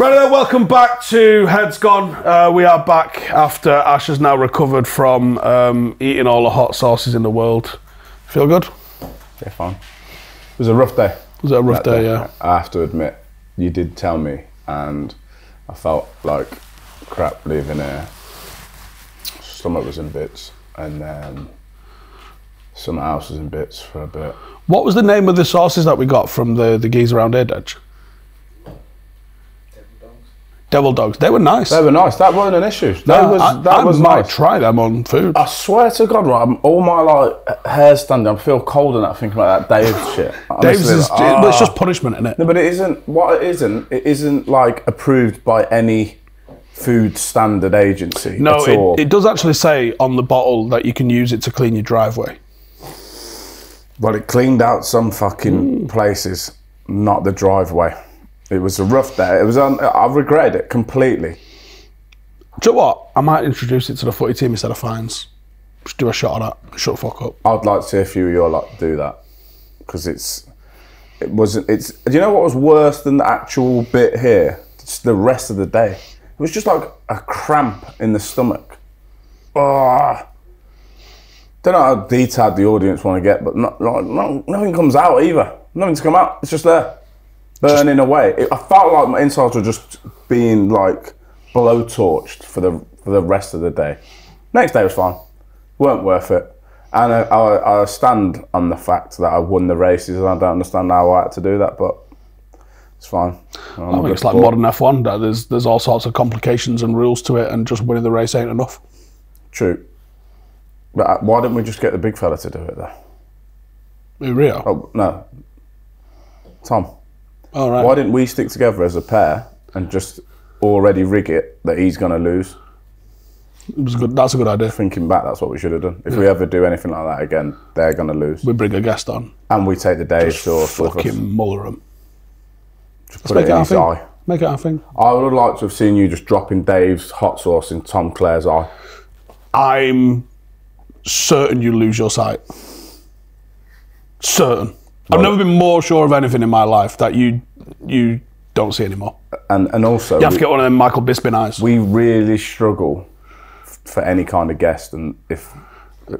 Right then, welcome back to Heads Gone. Uh, we are back after Ash has now recovered from um, eating all the hot sauces in the world. Feel good? Yeah, fine. It was a rough day. It Was a rough that day? Yeah. I have to admit, you did tell me, and I felt like crap leaving here. Stomach was in bits, and then some else was in bits for a bit. What was the name of the sauces that we got from the the geese around Edge? Devil dogs. They were nice. They were nice. That wasn't an issue. That Yeah, was I, that I was might nice. try them on food. I swear to God, right? I'm, all my like hair standing. I feel cold and that thinking about that Dave shit. Dave's is, like, it's ah. just punishment in it. No, but it isn't. What it isn't, it isn't like approved by any food standard agency No, at all. it, it does actually say on the bottle that you can use it to clean your driveway. well, it cleaned out some Mm. fucking places, not the driveway. It was a rough day. It was. Un- I regret it completely. Do you know what? I might introduce it to the footy team instead of fines. Just do a shot of that. Shut the fuck up. I'd like to see a few of your lot do that because it's. It wasn't. It's. Do you know what was worse than the actual bit here? It's the rest of the day. It was just like a cramp in the stomach. Ah. Don't know how detailed the audience want to get, but not, not, not, nothing comes out either. Nothing's come out. It's just there, burning away. It, I felt like my insides were just being like blowtorched for the for the rest of the day. Next day was fine. weren't worth it. And I, I, I stand on the fact that I won the races, and I don't understand how I had to do that, but it's fine. I'm I think it's like sport. modern F1. There's there's all sorts of complications and rules to it, and just winning the race ain't enough. True. But uh, why didn't we just get the big fella to do it though? Who, Rio. Oh no, Tom. All right. Why didn't we stick together as a pair and just already rig it that he's going to lose? It was good. That's a good idea. Thinking back, that's what we should have done. If we ever do anything like that again, they're going to lose. We bring a guest on. And we take the day us. Fucking muller 'em. Put Make it it in our his thing. eye. Make it our thing. I would have liked to have seen you just dropping Dave's hot sauce in Tom Clare's eye. I'm certain you lose your sight. Certain. I've never been more sure of anything in my life that you you don't see anymore. And and also, You have to get one of them Michael Bisping eyes. we really struggle for any kind of guest, and if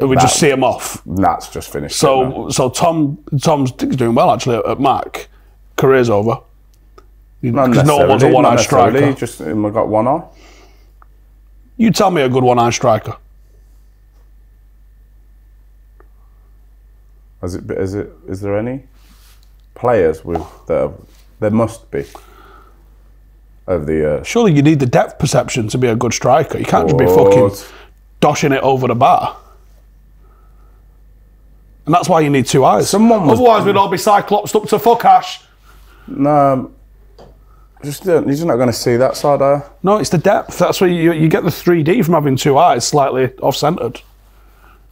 we just see him off. that's just finished. So so Tom Tom's doing well actually at, Mac. Career's over. Not Because no one wants a one-eye striker. Just um, I got one eye. You tell me a good one eye striker. Is it? Is it? Is there any players with that? There must be. Over the years. Surely you need the depth perception to be a good striker. You can't just be What? fucking doshing it over the bar. And that's why you need two eyes. Someone was- Otherwise, we'd all be cyclops up to fuck Ash. No, um, just don't- you're just not going to see that side, are you? No, it's the depth. That's where you, you get the 3D from having two eyes slightly off centered.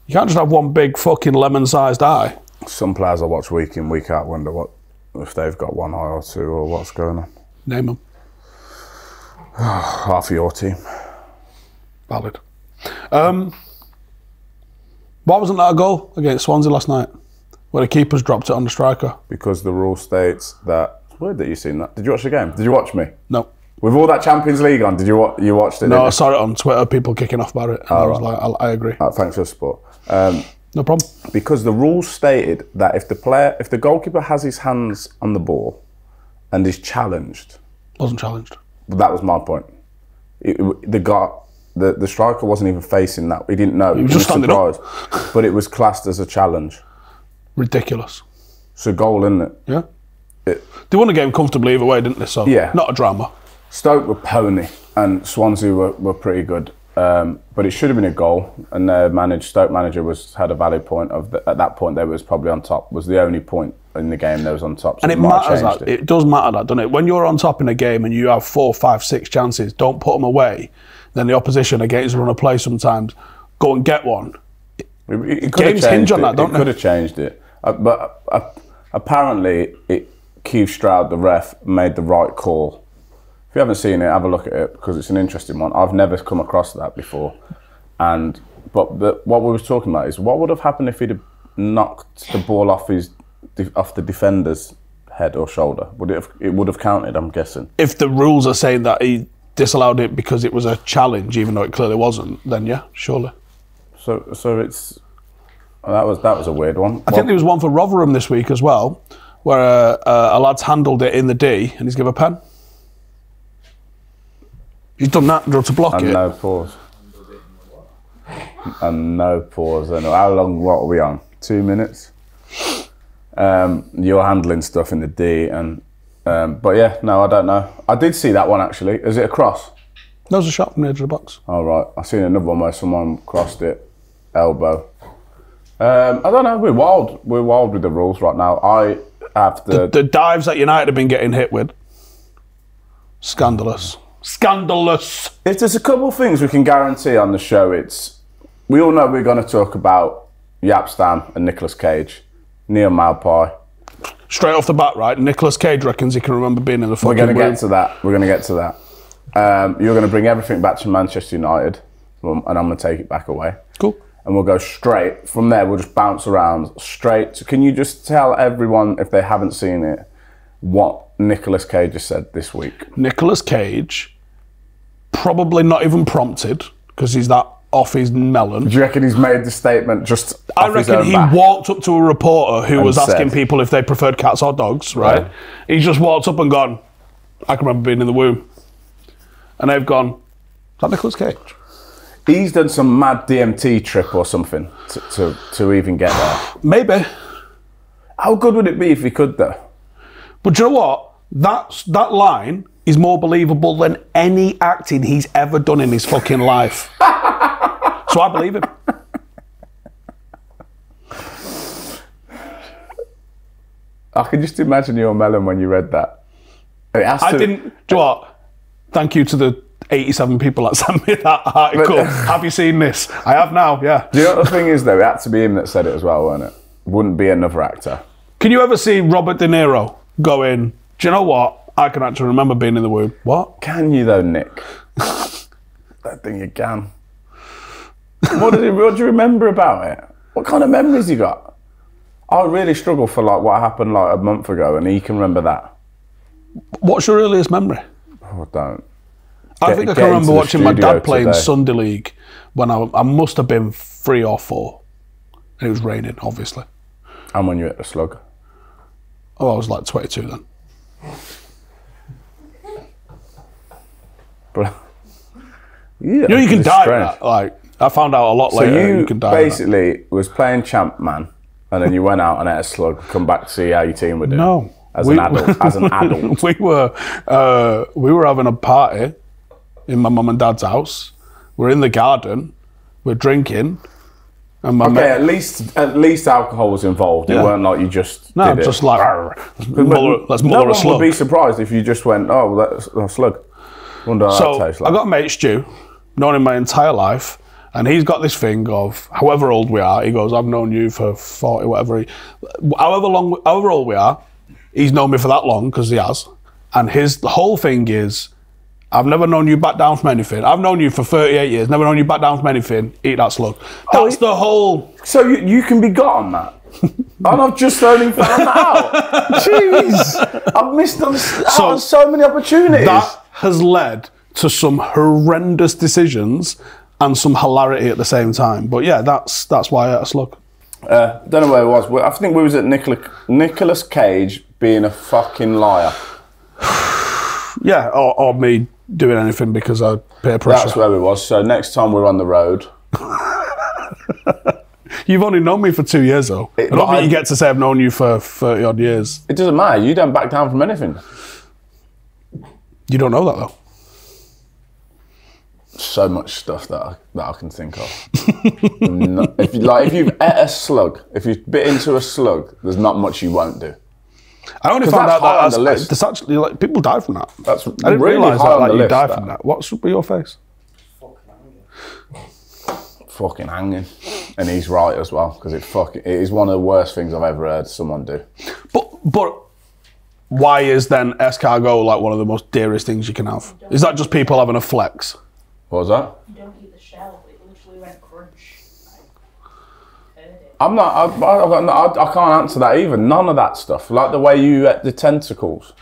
You can't just have one big fucking lemon sized eye. Some players I watch week in, week out wonder what if they've got one eye or two or what's going on. Name them. Half of your team. Valid. Um, why wasn't that a goal against Swansea last night? Where the keepers dropped it on the striker? Because the rule states that. It's weird that you've seen that. Did you watch the game? Did you watch me? No. With all that Champions League on, did you wa- you watched it? No, I saw it on Twitter, people kicking off about it. And I was like, I, I agree. Uh, thanks for the support. Um, No problem. because the rules stated that if the player, if the goalkeeper has his hands on the ball and is challenged, Wasn't challenged. that was my point. It- it- the guy, the, the striker wasn't even facing that. He didn't know. He was just standing up. but it was classed as a challenge. Ridiculous. It's a goal, isn't it? Yeah. It- They won the game comfortably either way, didn't they? So, Yeah. not a drama. Stoke were pony and Swansea were, were pretty good. Um, but it should have been a goal, and their managed Stoke manager was had a valid point of the, at that point they was probably on top. Was the only point in the game they was on top. So And it have matters that. It. does matter that, doesn't it? When you're on top in a game and you have four, five, six chances, don't put them away. Then the opposition against run a play sometimes. Go and get one. It, it, it could Games have hinge on it. that, don't it they? could have changed it, uh, but uh, apparently, it, Keith Stroud, the ref, made the right call. If you haven't seen it, have a look at it because it's an interesting one. I've never come across that before, and but the, what we were talking about is what would have happened if he'd have knocked the ball off his off the defender's head or shoulder, would it have, it would have counted? I'm guessing. If the rules are saying that he disallowed it because it was a challenge, even though it clearly wasn't, then yeah, surely. So so it's oh, that was that was a weird one. I think there was one for Rotherham this week as well, where uh, uh, a lad's handled it in the D and he's given a pen. He's done that to block and it. no pause. And no pause. And how long? What are we on? Two minutes. Um, you're handling stuff in the D, and um, but yeah, no, I don't know. I did see that one actually. Is it a cross? That was a shot from the edge of the box. All right, I seen another one where someone crossed it, elbow. Um, I don't know. We're wild. We're wild with the rules right now. I have the. The dives that United have been getting hit with. Scandalous. Scandalous. if there's a couple of things we can guarantee on the show, it's we all know we're going to talk about Jaap Stam and Nicolas Cage, Neil Malpai. Straight off the bat, right? Nicolas Cage reckons he can remember being in the fucking We're going to get to that. We're going to get to that. Um, you're going to bring everything back to Manchester United, um, and I'm going to take it back away. Cool. and we'll go straight from there. We'll just bounce around straight. So can you just tell everyone if they haven't seen it what Nicolas Cage has said this week? Nicolas Cage, probably not even prompted because he's that off his melon. Do you reckon he's made the statement just? I reckon he back? walked up to a reporter who was said- asking people if they preferred cats or dogs, right? Right. He's just walked up and gone, I can remember being in the womb. And they've gone, is that Nicholas Cage? He's done some mad DMT trip or something to, to, to even get there. Maybe. How good would it be if he could though? But do you know what? That's, that line is more believable than any acting he's ever done in his fucking life. so I believe him. I can just imagine your melon when you read that. It I to- didn't. Do you what? Thank you to the 87 people that sent me that article. have you seen this? I have now, yeah. Do you know what the thing is though? It had to be him that said it as well, wasn't it? Wouldn't be another actor. Can you ever see Robert De Niro going, do you know what? I can actually remember being in the womb. What? Can you though, Nick? I think you can. What did he, what do you remember about it? What kind of memories you got? I really struggle for like what happened like a month ago, and he can remember that. What's your earliest memory? Oh, don't. I Get- think I can remember watching my dad playing today. Sunday League when I, I must have been three or four. And it was raining, obviously. And when you hit the slug. Oh, I was like 22 then. But yeah, You know, you can die. That. Like, I found out a lot So later. you, You, can die. basically was playing champ man, and then you went out and ate a slug. Come back to see how your team were doing. No. as We- an adult. As an adult. we were uh, we were having a party in my mum and dad's house. We're in the garden. We're drinking, and my Okay, mate, at least at least alcohol was involved. It weren't like you just no, did it. just like let's muller, let's no muller one a slug. would be surprised if you just went, "Oh, well, that's a slug." Wonder so tastes I got a mate Stu, known him my entire life, and he's got this thing of however old we are. He goes, I've known you for forty, whatever. He, however long, however old we are, he's known me for that long because he has. And his the whole thing is, I've never known you back down from anything. I've known you for thirty-eight years. Never known you back down from anything. Eat that slug. Oh, That's the whole. so you, you can be got on that. and I've just only found that out. Jeez, I've missed on so, so many opportunities. That has led to some horrendous decisions and some hilarity at the same time. But yeah, that's that's why I ate a slug. Uh, don't know where it was. I think we was at Nicola, Nicholas Cage being a fucking liar. Yeah, or, or me doing anything because I peer pressure. That's where we was. So next time we're on the road, You've only known me for two years, though. I don't think I- you get to say I've known you for 30 odd years. it doesn't matter. You don't back down from anything. You don't know that, though. So much stuff that I, that I can think of. No- if you like, if you've ate a slug, if you've bit into a slug, there's not much you won't do. I only 'Cause found that's out high on that the that's, list. there's actually like people die from that. That's I didn't really realise that, on like the you list, die that. from that. What's with your face? Fucking hanging, and he's right as well because it fucking it is one of the worst things I've ever heard someone do. But but why is then escargot like one of the most dearest things you can have? Is that just people having a flex? What was that? You don't eat the shell, it literally went crunch. I heard it. I'm not. I, I, I've got no- I, I can't answer that either. None of that stuff, like the way you ate the tentacles.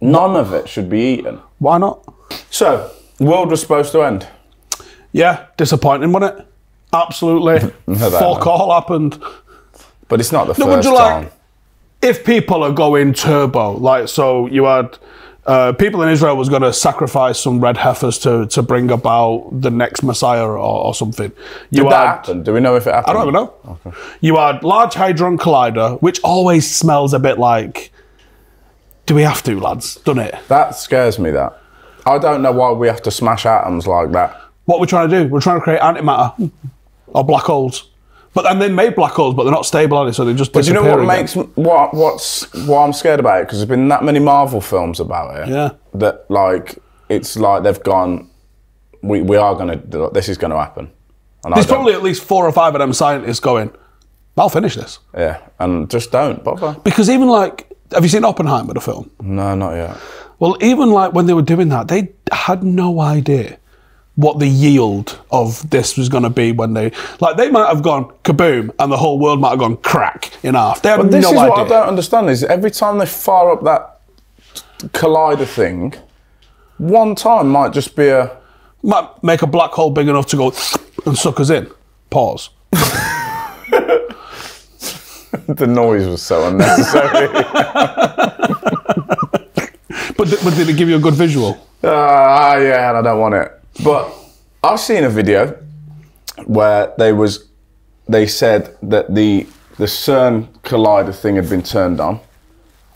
None of it should be eaten. Why not? So, world was supposed to end. Yeah, disappointing, wasn't it? Absolutely. Fuck all happened. But it's not the No, would first you like- time. If people are going turbo, like so, you had uh, people in Israel was going to sacrifice some red heifers to to bring about the next Messiah or, or something. You Did that had, happen? Do we know if it happened? I don't even know. You had Large Hadron Collider, which always smells a bit like. Do we have to, lads? Done it. That scares me. That I don't know why we have to smash atoms like that. What we're trying to do? We're trying to create antimatter or black holes. But then they made black holes, but they're not stable, are they? So they just. But do you know what again. makes what what's why I'm scared about it? Because there's been that many Marvel films about it. Yeah. That like it's like they've gone. We we are gonna. do- This is gonna happen. And There's probably at least four or five of them scientists going. I'll finish this. yeah, and just don't bother. Because even like, have you seen Oppenheimer, the film? No, not yet. Well, even like when they were doing that, they had no idea what the yield of this was going to be when they, like, they might have gone kaboom and the whole world might have gone crack in half. They But this no is idea. what I don't understand is every time they fire up that collider thing, one time might just be a Might make a black hole big enough to go and suck us in. Pause. the noise was so unnecessary. But, but did it give you a good visual? Ah, yeah, and I don't want it. But I've seen a video where they was they said that the the CERN collider thing had been turned on,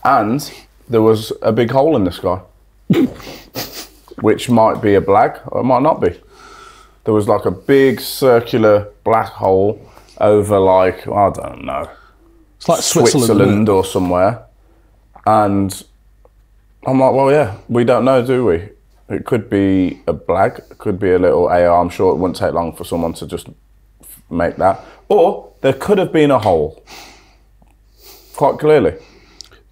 and there was a big hole in the sky, which might be a black or it might not be. There was like a big circular black hole over like I don't know It's like Switzerland. Switzerland or somewhere. And I'm like, well, yeah, we don't know, do we? It could be a blag, it could be a little AR. I'm sure it wouldn't take long for someone to just make that. Or there could have been a hole. Quite clearly.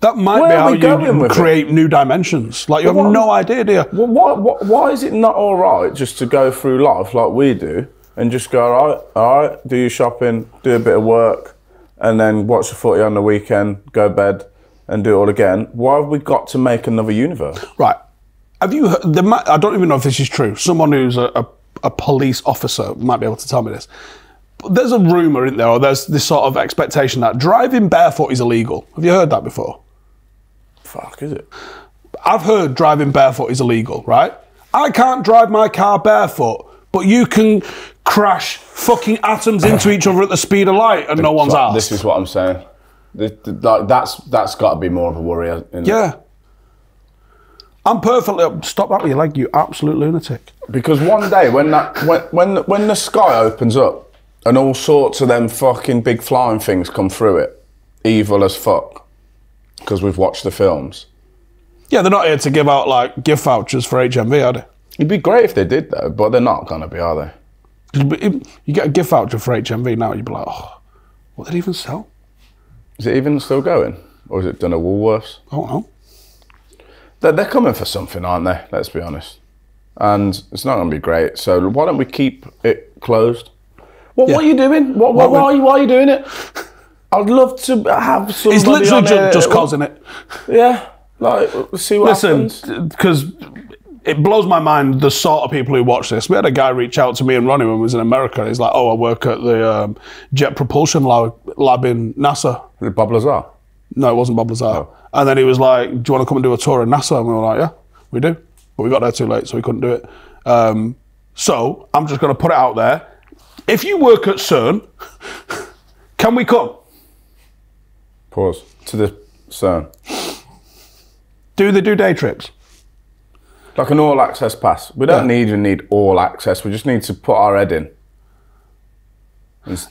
That might Where be how you with it? create new dimensions. Like, you have what- no idea, do you? Well, why, why, why is it not all right just to go through life like we do and just go, all right, all right, do your shopping, do a bit of work, and then watch the footy on the weekend, go bed, and do it all again? Why have we got to make another universe? Right. Have you heard, there might, I don't even know if this is true. Someone who's a, a, a police officer might be able to tell me this. But there's a rumour in there, or there's this sort of expectation that driving barefoot is illegal. Have you heard that before? Fuck, is it? I've heard driving barefoot is illegal, right? I can't drive my car barefoot, but you can crash fucking atoms into each other at the speed of light and no one's asked. This is what I'm saying. This- th- like, that's that's got to be more of a worry. Uh, isn't it? yeah. I'm perfectly. Stop that with your leg, you absolute lunatic. Because one day when that when when when the sky opens up and all sorts of them fucking big flying things come through it, evil as fuck. Because we've watched the films. Yeah, they're not here to give out like gift vouchers for HMV, are they? It'd be great if they did though, but they're not gonna be, are they? You get a gift voucher for HMV now, you'd be like, oh, what did they even sell? Is it even still going, or is it done a Woolworths? I don't know. They're, coming for something, aren't they? Let's be honest. And it's not gonna be great. So why don't we keep it closed? What, what are you doing? What, what, why, are you, why are you doing it? I'd love to have somebody He's literally on ju- here- just causing it. Yeah, like see what Listen, happens. because it blows my mind the sort of people who watch this. We had a guy reach out to me and Ronnie when we was in America. He's like, "Oh, I work at the um, Jet Propulsion lab, lab in NASA." Bob Lazar. No, it wasn't Bob Lazar. And then he was like, "Do you want to come and do a tour in NASA?" And we were like, "Yeah, we do." But we got there too late, so we couldn't do it. Um, so I'm just going to put it out there. If you work at CERN, can we come? Pause to the CERN. Do they do day trips? Like an all access pass. We don't Yeah. need even need all access. We just need to put our head in.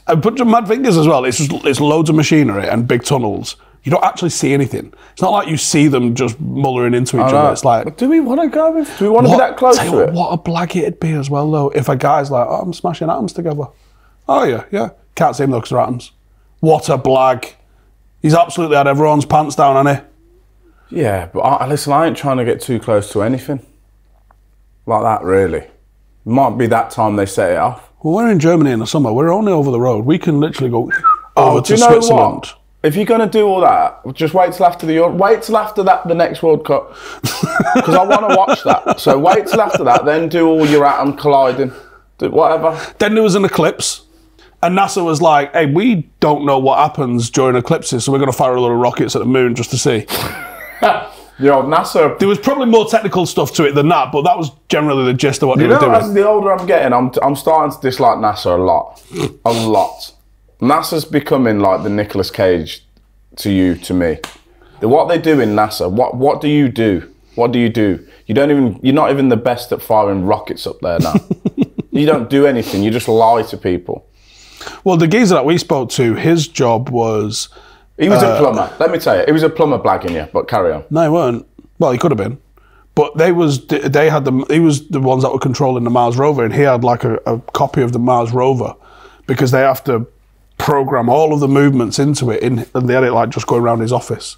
A put of mad fingers as well. It's just, it's loads of machinery and big tunnels. You don't actually see anything. It's not like you see them just mullering into each other. It's like But do we want to go? With, do we want to be that close to what, it? what a blag it'd be as well, though. If a guy's like, "Oh, I'm smashing atoms together." Oh yeah, yeah. Can't see him though 'cause they're atoms. What a blag! He's absolutely had everyone's pants down, hasn't he? Yeah, but I, listen, I ain't trying to get too close to anything like that. Really, might be that time they set it off. Well, we're in Germany in the summer. We're only over the road. We can literally go oh, over Oh, to do you know Switzerland. what? If you're going to do all that, just wait till after the wait till after that the next World Cup because I want to watch that. So wait till after that, then do all your atom colliding, do whatever. Then there was an eclipse, and NASA was like, "Hey, we don't know what happens during eclipses, so we're going to fire a lot of rockets at the moon just to see." The old NASA. There was probably more technical stuff to it than that, but that was generally the gist of what You they were know, doing. as the older I'm getting, I'm I'm starting to dislike NASA a lot, a lot. NASA's becoming like the Nicolas Cage to you, to me. What they do in NASA, what what do you do? What do you do? You don't even. You're not even the best at firing rockets up there now. you don't do anything. You just lie to people. Well, the geezer that we spoke to, his job was He was a uh, plumber. Let me tell you, he was a plumber blagging you. But carry on. no, he weren't. Well, he could have been, but they was they had the he was the ones that were controlling the Mars rover, and he had like a, a copy of the Mars rover because they have to program all of the movements into it, in, and they had it like just going around his office.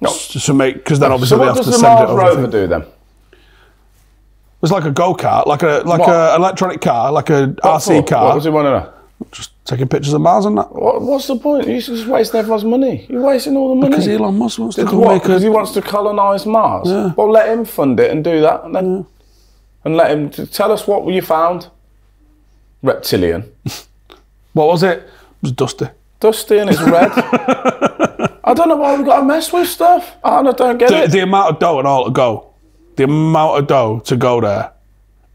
No. To make because then obviously So they have to send Mars it over. rover do then? It was like a go kart, like a like What? a electronic car, like a What RC for? car. What does he want to know? just taking pictures of Mars and that. What, what's the point? You're just wasting everyone's money. You're wasting all the money. Because Elon Musk wants to what? make Because he wants to colonise Mars. Well, let him fund it and do that, and then and let him tell us what you found. Reptilian, What was it? It was Dusty. dusty, and it's red. I don't know why we got to mess with stuff. I don't get The, it. the amount of dough and all to go, the amount of dough to go there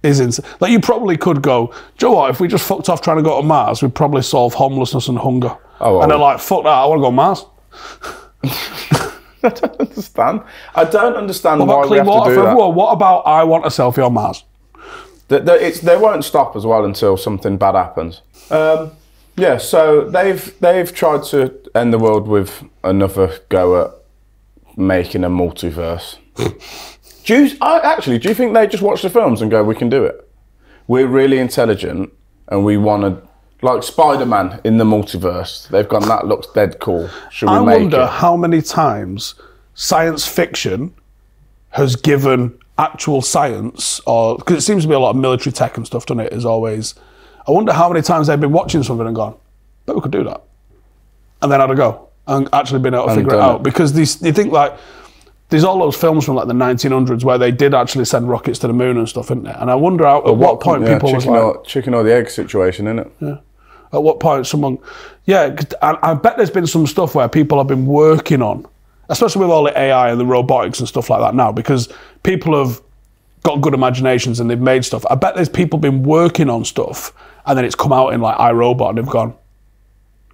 is insane. Like you probably could go, Joe, what, if we just fucked off trying to go to Mars, we'd probably solve homelessness and hunger. Oh, well. and they're like, fuck that, I want to go to Mars. I don't understand. I don't understand What why about we clean have water to for do that. everyone? What about I want a selfie on Mars? They, they, it's, they won't stop as well until something bad happens. Um, yeah, so they've they've tried to end the world with another go at making a multiverse. do you, I, actually, do you think they just watch the films and go, "We can do it. We're really intelligent, and we want to." Like Spider-Man in the multiverse, they've gone. That looks dead cool. Should we I make wonder it? how many times science fiction has given actual science, or because it seems to be a lot of military tech and stuff, doesn't it? Is always. I wonder how many times they've been watching something and gone, but we could do that," and then had a go and actually been able to And figure it out. it. Because these, you think like. There's all those films from like the 1900s where they did actually send rockets to the moon and stuff, isn't there? And I wonder how, at what point Yeah, people was chicken, like, or, chicken or the egg situation, isn't it? Yeah. at what point someone, yeah, I, I bet there's been some stuff where people have been working on, especially with all the AI and the robotics and stuff like that now, because people have got good imaginations and they've made stuff. I bet there's people been working on stuff and then it's come out in like iRobot and they've gone,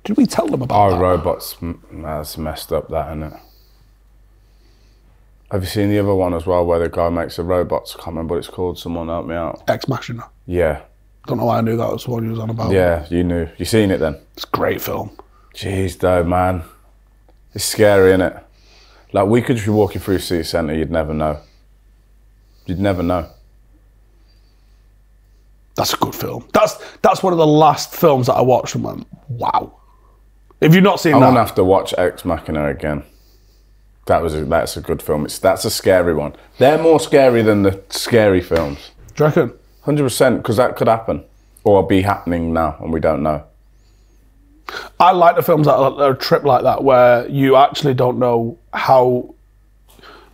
did we tell them about Our that? robots, that's messed up, that isn't it? Have you seen the other one as well, where the guy makes the robots? I can't remember what it's called. Someone help me out. Ex Machina. Yeah, Don't know why I knew that was what he was on about. yeah, you knew. You seen it then? It's a great film. Jeez, though, man, it's scary, isn't it? Like we could just be walking through City Centre, you'd never know. You'd never know. That's a good film. That's that's one of the last films that I watched and went, wow. If you've not seen I'm that, gonna have to watch Ex Machina again. That was a, that's a good film. It's that's a scary one. They're more scary than the scary films. do you reckon? Hundred percent, because that could happen or be happening now, and we don't know. I like the films that are, that are a trip like that, where you actually don't know how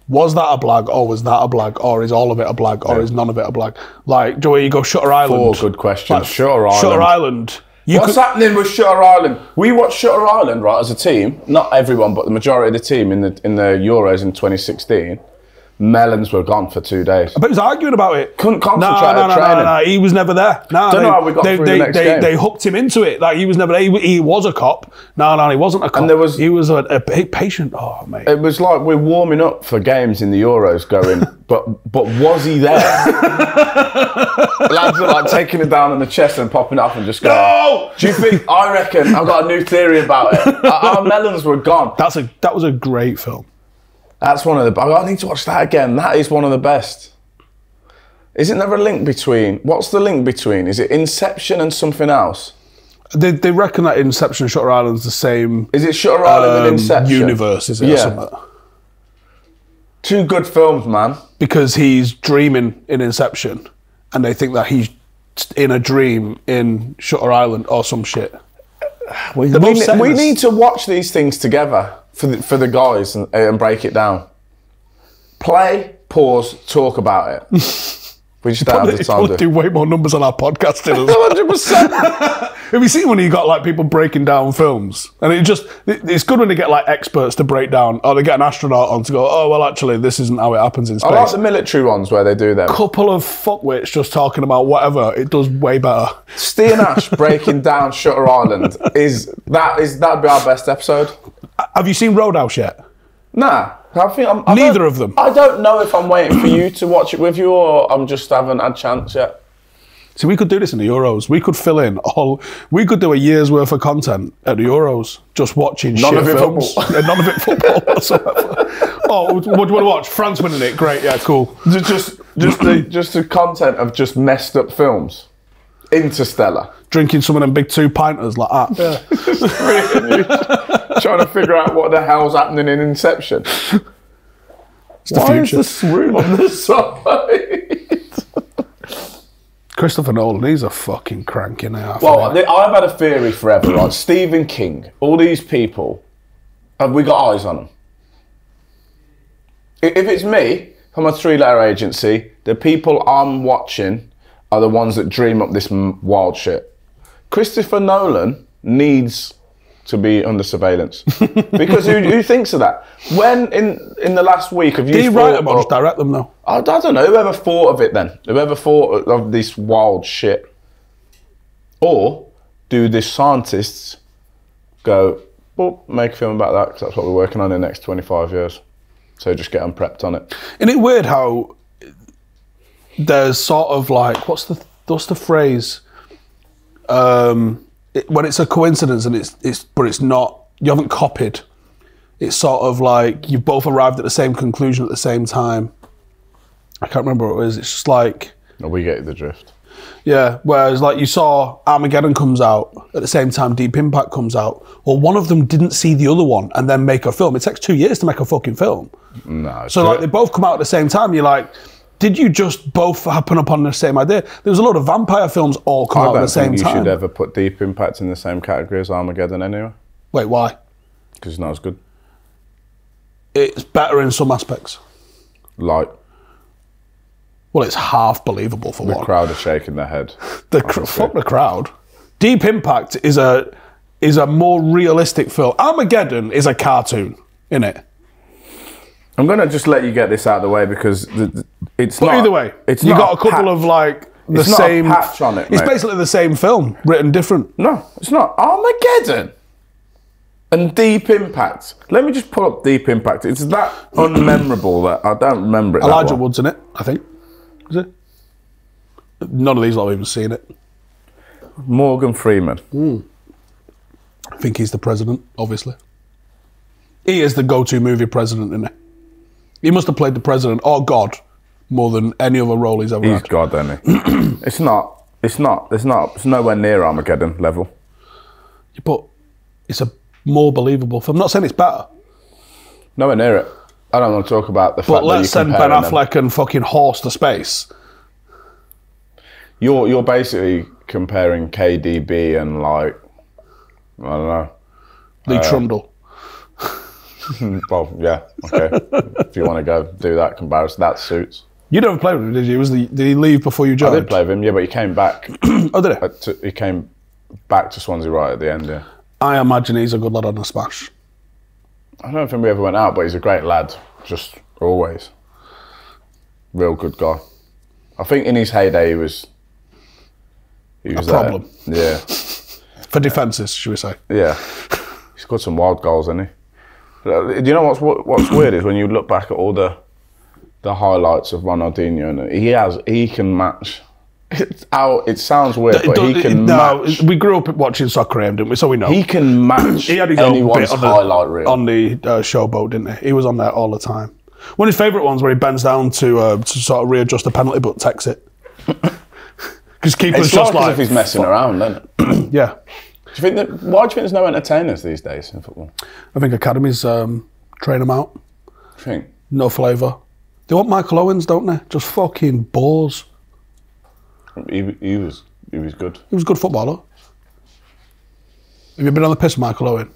was that a blag, or was that a blag, or is all of it a blag, or is none of it a blag? Like Joey, you go Shutter Island. Four good questions. Shutter Island. Shutter Island. You What's could, happening with Shutter Island? We watched Shutter Island right as a team. Not everyone, but the majority of the team in the in the Euros in 2016. Melons were gone for two days. but he was arguing about it. Couldn't concentrate no, no, no, training. no, He was never there. No, Don't they, know how we got they, through they, the next they, game. they hooked him into it. Like he was never there. He, he was a cop. No, no, he wasn't a cop. And there was- he was a, a patient. Oh, mate. It was like we're warming up for games in the Euros, going, but but was he there? Lads are like taking it down on the chest and popping it up and just going. No! Do you think? I reckon I've got a new theory about it. Our our melons were gone. That's a that was a great film. That's one of the. I need to watch that again. That is one of the best. Isn't there a link between? What's the link between? Is it Inception and something else? They, they reckon that Inception and Shutter Island's the same Is it Shutter Island um, and Inception? universe, is it? or Yeah. something? Two good films, man. Because he's dreaming in Inception, and they think that he's in a dream in Shutter Island or some shit. We, we, we need to watch these things together for the, for the guys and, and break it down. Play, pause, talk about it. We just don't have the time to. do way more numbers on our podcast. than us. 100%. Have you seen when you got like people breaking down films? And it just, it- it's good when they get like experts to break down, or they get an astronaut on to go, oh, well, actually, this isn't how it happens in I like space. the military ones where they do them. A couple of fuckwits just talking about whatever, it does way better. Steve and Ash breaking down Shutter Island is that is that'd be our best episode. Have you seen Roadhouse yet? Nah, I think I'm. I Neither of them. I don't know if I'm waiting for you to watch it with you or I'm just haven't had chance yet. See, we could do this in the Euros. We could fill in all. We could do a year's worth of content at the Euros, just watching None shit of it films. football. None of it football oh, what do you want to watch? France winning it. Great. Yeah, cool. Ju- Just just the just the content of just messed up films. Interstellar. Drinking some of them big two pinters like that. Trying to figure out what the hell's happening in Inception. It's the Why is future. this room on the side? Christopher Nolan, he's a fucking crank in there. Well, th- I've had a theory forever, right? Stephen King, all these people, have we got eyes on them? If it's me, from a three-letter agency, the people I'm watching are the ones that dream up this m- wild shit. Christopher Nolan needs to be under surveillance because who, who thinks of that? When in in the last week of you? He write them or just direct them though? I, I don't know. Whoever thought of it then? Whoever thought of this wild shit? Or do the scientists go, well, make a film about that because that's what we're working on in the next 25 years. So just get them prepped on it. Isn't it weird how there's sort of like what's the what's the phrase? Um, it, when it's a coincidence and it's it's but it's not you haven't copied. It's sort of like you've both arrived at the same conclusion at the same time. I can't remember what it was. It's just like No, we get the drift. yeah. Whereas like you saw Armageddon comes out at the same time Deep Impact comes out. Well, one of them didn't see the other one and then make a film. It takes two years to make a fucking film. No. So like they both come out at the same time. You're like, did you just both happen upon the same idea? There was a lot of vampire films all come I out at don't the same think you should ever put Deep Impact in the same category as Armageddon anyway, Wait, why? because it's not as good. It's better in some aspects. Like, Well, it's half believable for what? the one. crowd are shaking their head. The cr- fuck the crowd. Deep Impact is a is a more realistic film. Armageddon is a cartoon, isn't it? I'm going to just let you get this out of the way because the, the- it's But not. either way, it's you got a couple patch. of like the It's same patch on it, It's mate. basically the same film written different. No, it's not. Armageddon and Deep Impact. Let me just pull up Deep Impact. It's that unmemorable that I don't remember it. Elijah. Wood's in it, I think. Is it? None of these lot have even seen it. Morgan Freeman. I think he's the president, obviously. He is the go-to movie president, isn't he? He must have played the president or God more than any other role he's ever He's had. God, isn't he? it's not. It's not. It's not. It's nowhere near Armageddon level. But it's a more believable film. I'm not saying it's better, Nowhere near it. I don't want to talk about the fact but that let's you're send Ben comparing them. Affleck and fucking Horse to space. You're you're basically comparing KDB and like I don't know. Lee Uh, Trundle. Well, yeah, okay. if you want to go do that comparison, that suits. You never played with him, did you? Was the, did he leave before you joined? I did play with him, yeah, but he came back. Oh, did he? to, he came back to Swansea right at the end. Yeah, I imagine he's a good lad on the smash. I don't think we ever went out, but he's a great lad, just always. Real good guy. I think in his heyday he was. He was there. problem. Yeah, For defences, should we say? yeah. He's got some wild goals, hasn't he? Do you know what's what- what's weird is when you look back at all the the highlights of Ronaldinho, and he has he can match. It's out. It sounds weird, but he can no, match. we grew up watching soccer, didn't we? So we know. He can match He had his own bit on the, highlight reel. on the uh, showboat, didn't he? He was on there all the time. One of his favourite ones where he bends down to uh, to sort of readjust the penalty, but takes it. Because keeper's it's just like, if he's messing around, isn't it? Do you think that? Why do you think there's no entertainers these days in football? I think academies um, train them out. You think? No flavour. They want Michael Owens, don't they? Just fucking bores. He, he was he was good. He was a good footballer. Have you been on the piss, Michael Owen?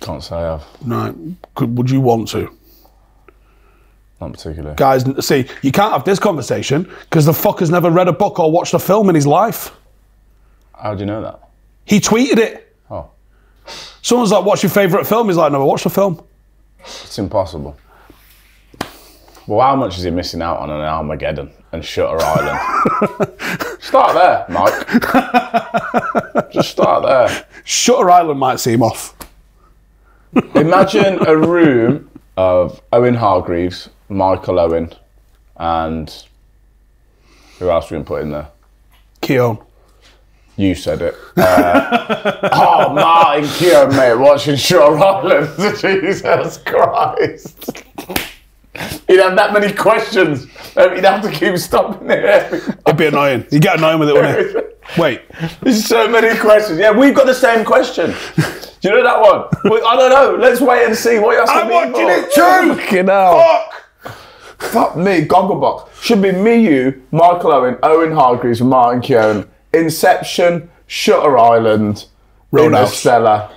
Can't say I have. No. Could, would you want to? Not particularly. Guys, see, you can't have this conversation because the fucker's never read a book or watched a film in his life. How do you know that? He tweeted it. Oh, Someone's like, what's your favourite film? He's like, never watched the film. it's impossible. Well, how much is he missing out on an Armageddon and Shutter Island? start there, Mike. Just start there. Shutter Island might seem off. Imagine a room of Owen Hargreaves, Michael Owen, and who else we can put in there? Keown. You said it. Uh, oh, Martin Keown, mate, watching Shutter Island. Jesus Christ. He'd have that many questions. He'd have to keep stopping it. It'd be annoying. You get annoying with it, wouldn't it? Wait. There's so many questions. Yeah, we've got the same question. Do you know that one? I don't know. Let's wait and see what you're asking I'm me watching for. it too. Fucking hell. Fuck me, Gogglebox. Should be me, you, Michael Owen, Owen Hargreaves, Martin Keown, Inception, Shutter Island, Roadhouse. Interstellar.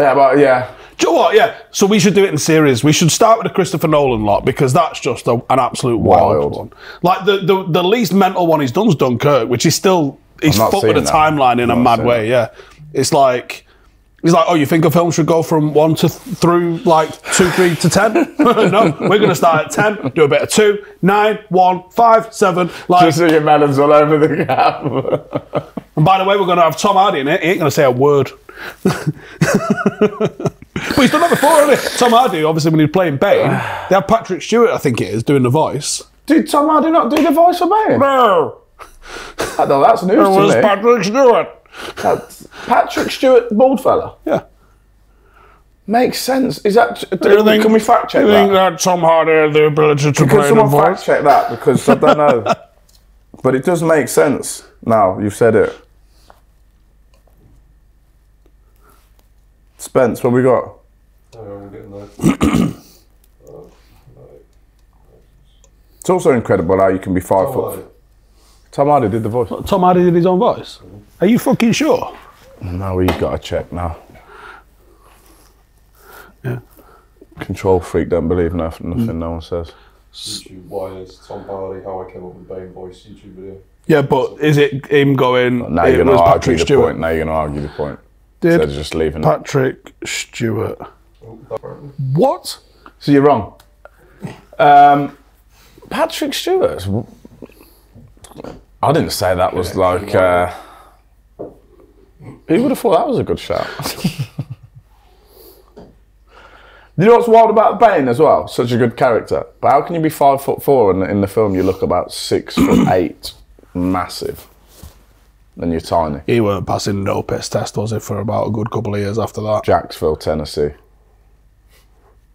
Yeah, but yeah. Do you know what? Yeah. So we should do it in series. We should start with the Christopher Nolan lot because that's just a, an absolute wild, Wild. one. Like the, the the least mental one he's done is Dunkirk, which is still he's fucked with that. timeline in a mad way. Yeah. It's like. He's like, oh, you think a film should go from one to th- through like two, three to ten? no, we're going to start at ten, do a bit of two, nine, one, five, seven. Like, Just so your melons all over the gap. and by the way, we're going to have Tom Hardy in it. He ain't going to say a word. but he's done that before, hasn't he? Tom Hardy, obviously, when he was playing Bane, they have Patrick Stewart, I think it is, doing the voice. Did Tom Hardy not do the voice for Bane? No, I know that's news it was me. Patrick Stewart. That's Patrick Stewart, bald fella. Yeah. Makes sense. Is that? Do you think- can we fact check that? You think that? that Tom Hardy had the ability to Can play the someone voice? fact check that? Because I don't know. but it does make sense now. You've said it. Spence, what we got? I'm getting. It's also incredible how you can be five foot. Tom Hardy did the voice. Tom Hardy did his own voice. Are you fucking sure? No, we've got to check now. Yeah. Control freak don't believe nothing, nothing no one says. YouTube, why is Tom Hardy how I came up with the Bane voice YouTube video? Yeah, but is it him going? Now you're going to argue Patrick the Stewart. point. Now you're going to argue the point. Did Instead just leaving it. Patrick Stewart? Oh, that apparently. What? So you're wrong. Um, Patrick Stewart. I didn't say that was like. Uh, who would have thought that was a good shout? you know what's wild about Bane as well? Such a good character. But how can you be five foot four and in the film you look about six foot eight? Massive. And you're tiny. He weren't passing no piss test, was it, for about a good couple of years after that? Jacksonville, Tennessee.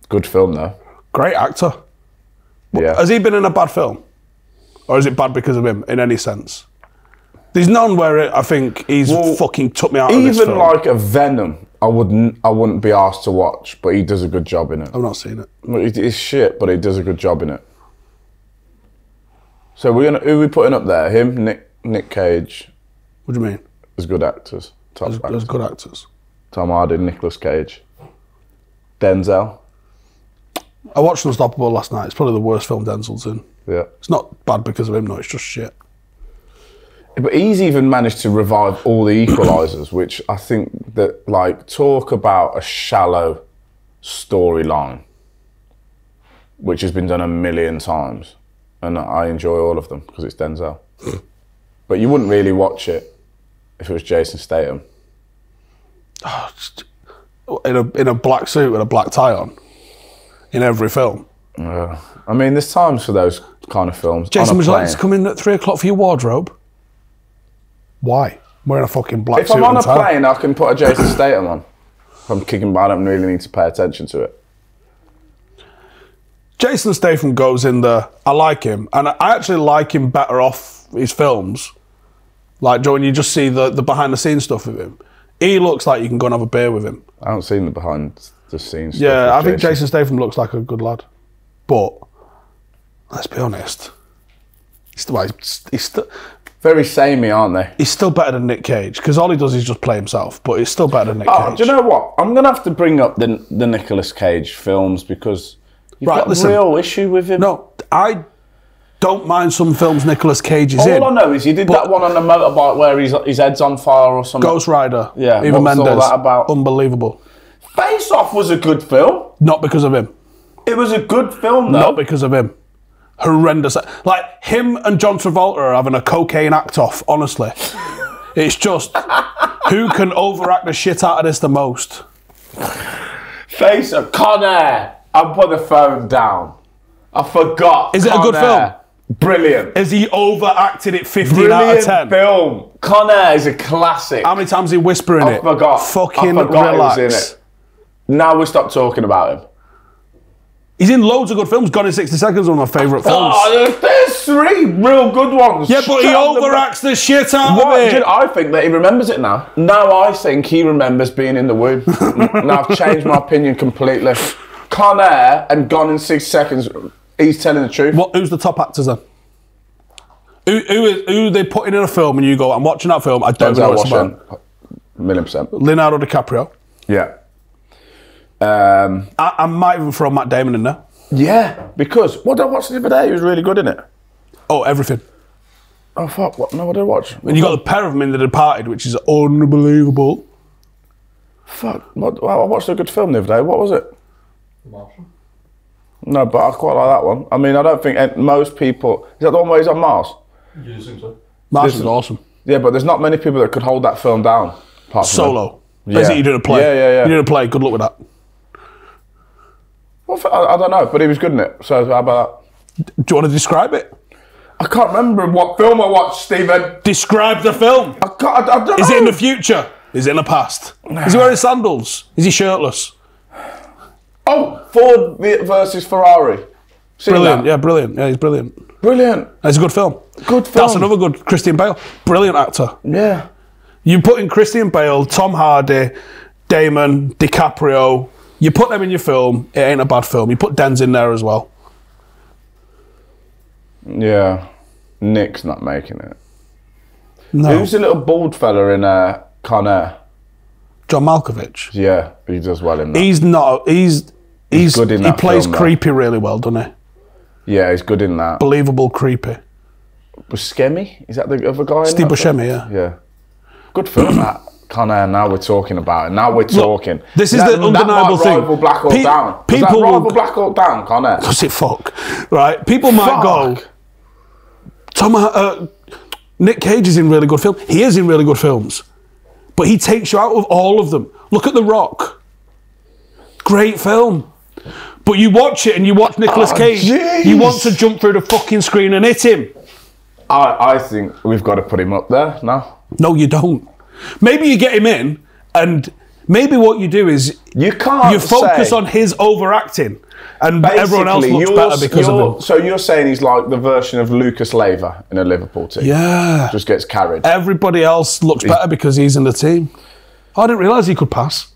Good film though. Great actor. Yeah. Has he been in a bad film? Or is it bad because of him in any sense? There's none where it, I think he's Well, fucking took me out Even like a Venom, I wouldn't. I wouldn't be asked to watch, but he does a good job in it. I've not seen it. It's shit, but he does a good job in it. So we're gonna who are we putting up there? Him, Nick, Nick Cage, What do you mean? as good actors. Top There's, actors. there's good actors. Tom Hardy, Nicholas Cage, Denzel. I watched Unstoppable last night. It's probably the worst film Denzel's in. Yeah, It's not bad because of him, no, it's just shit. but he's even managed to revive all the Equalizers, which I think that like talk about a shallow storyline, which has been done a million times, and I enjoy all of them because it's Denzel. but you wouldn't really watch it if it was Jason Statham. Oh, in a, in a black suit with a black tie on. In every film. Uh, I mean, there's times for those kind of films. Jason, on would you like to come in at three o'clock for your wardrobe? Why? I'm wearing a fucking black If suit I'm on and a tie. plane, I can put a Jason Statham on. If I'm kicking, I don't really need to pay attention to it. Jason Statham goes in there. I like him, and I actually like him better off his films. Like when you just see the, the behind the scenes stuff of him, he looks like you can go and have a beer with him. I haven't seen the behind the scenes. stuff Yeah, I think Jason Statham looks like a good lad, but let's be honest, He's, well, he's, he's, still, Very samey, aren't they? he's still better than Nick Cage because all he does is just play himself. But he's still better than Nick Oh, Cage. do you know what? I'm gonna have to bring up the the Nicolas Cage films because you've Right, got listen. a real issue with him. No, I don't mind some films Nicolas Cage is All in. All I know is he did that one on a motorbike where his his head's on fire or something. Ghost Rider. Yeah, Eva what's all that about? Unbelievable. Face Off was a good film. Not because of him. It was a good film though. Not because of him. Horrendous. Like him and John Travolta are having a cocaine act off. Honestly, it's just who can overact the shit out of this the most. Face Off, Con Air. I put the phone down. I forgot. Is it a good Air. Brilliant. Has he overacted it 15 Brilliant out of 10? film. Con Air is a classic. How many times is he whispering I it? forgot. Fucking I forgot relax. he was in it. Now we stop talking about him. He's in loads of good films. Gone in 60 Seconds, one of my favourite oh, films. Oh, there's- three real good ones. yeah, but he off the overacts the shit out What? of it. know, I think that he remembers it now. Now I think he remembers being in the womb. now I've changed my opinion completely. Con Air and Gone in Six Seconds. He's telling the truth. What, who's the top actors then? Who, who, is, who they putting in a film and you go, I'm watching that film, I don't know Denzel what it's about. Million percent. Leonardo DiCaprio. Yeah. Um, I, I might even throw Matt Damon in there. yeah, because what did I watch the other day? He was really good in it. Oh, everything. Oh fuck! What? No, what did I watch? And you got the pair of them in The Departed, which is unbelievable. Fuck! What, I watched a good film the other day. What was it? Martian. No, but I quite like that one. I mean, I don't think most people. Is that the one where he's on Mars? You just think so? Martian's Listen. awesome. Yeah, but there's not many people that could hold that film down. apart from him. Solo. Yeah. Is it you did a play? Yeah, yeah, yeah. You didn't play. Good luck with that. Well, I, I don't know, but he was good in it. So how about that? Do you want to describe it? I can't remember what film I watched, Stephen. Describe the film. I can't. I, I don't Is know. it in the future? Is it in the past? Is he wearing sandals? Is he shirtless? Oh, Ford versus Ferrari. Seen Brilliant. that? Yeah, brilliant. Yeah, he's brilliant. Brilliant. It's a good film. Good film. That's another good Christian Bale. Brilliant actor. Yeah. You put in Christian Bale, Tom Hardy, Damon, DiCaprio. You put them in your film, it ain't a bad film. You put Denz in there as well. Yeah. Nick's not making it. No. Who's the little bald fella in uh, Con Air? John Malkovich. Yeah, he does well in that. He's not. He's he's, good in that. he plays film, though. creepy really well, doesn't he? yeah, he's good in that. Believable creepy. Buscemi? Is that the other guy? Steve? Buscemi, yeah. Yeah. Good film, that. Con Air, now we're talking about it. Now we're talking. this is that, the undeniable that might thing. rival Black Hawk Pe- Down. People that will- Black Hawk Down, Con Air? Does it fuck? Right? People might go. Fuck. Tom, uh, Nick Cage is in really good film. He is in really good films, but he takes you out of all of them. Look at The Rock. Great film. But you watch it and you watch Nicolas Oh, Cage. jeez. You want to jump through the fucking screen and hit him. I, I think we've got to put him up there now. No, you don't. Maybe you get him in, and maybe what you do is You can't you focus on his overacting, and everyone else looks better because of him. So you're saying he's like the version of Lucas Leiva in a Liverpool team? Yeah. Just gets carried. Everybody else looks better because he's in the team. I didn't realise he could pass.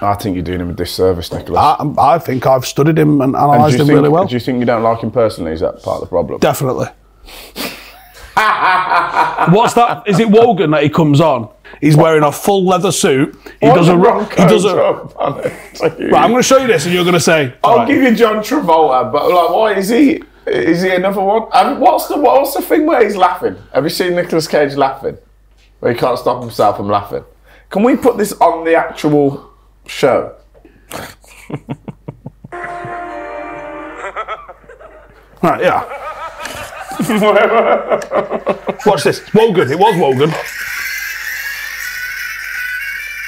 I think you're doing him a disservice, Nicholas. I, I think I've studied him and And analysed him think, really well. Do you think you don't like him personally? Is that part of the problem? Definitely. What's that? Is it Wogan that he comes on? He's wearing a full leather suit. He does a. the ro- wrong He does a. coat on it? Right, I'm going to show you this, and you're going to say. I'll right, give you John Travolta, but like, why is he? Is he another one? And what's the what's the thing where he's laughing? Have you seen Nicolas Cage laughing? Where he can't stop himself from laughing. Can we put this on the actual show? right, yeah. Watch this. It's Wogan. It was Wogan.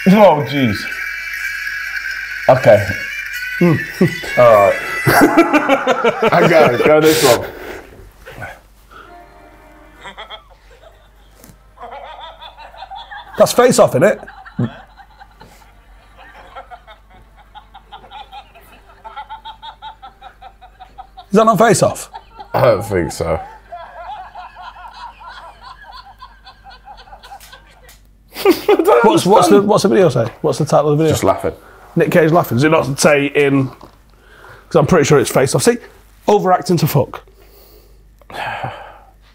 Oh, jeez. Okay. Hmm. All right. I go. Go this one. That's face off, innit? Is that not face off? I don't think so. What's what's the what's the video say? What's the title of the video? Just laughing. Nick Cage laughing. Does it not say in? Because I'm pretty sure it's face off. See, overacting to fuck.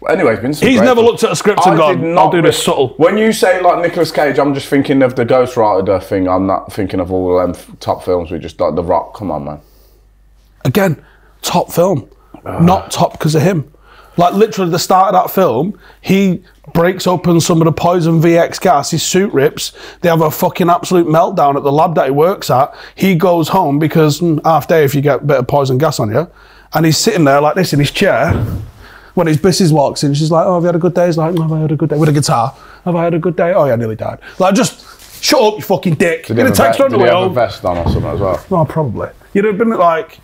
Anyway, it's been some He's great never looked at a script I and did gone, not I'll do this subtle. When you say like Nicolas Cage, I'm just thinking of the Ghost Rider thing. I'm not thinking of all them f- top films we just like The Rock. Come on, man. Again, top film. Not top because of him. Like literally the start of that film, he breaks open some of the poison VX gas, his suit rips, they have a fucking absolute meltdown at the lab that he works at. He goes home because mm, half day if you get a bit of poison gas on you. And he's sitting there like this in his chair. When his missus walks in, she's like, Oh, have you had a good day? He's like, Have I had a good day? With a guitar. Have I had a good day? Oh yeah, I nearly died. Like just shut up, you fucking dick. Did Get a text on the way home. vest on or something as well? Oh, probably. You'd have been like,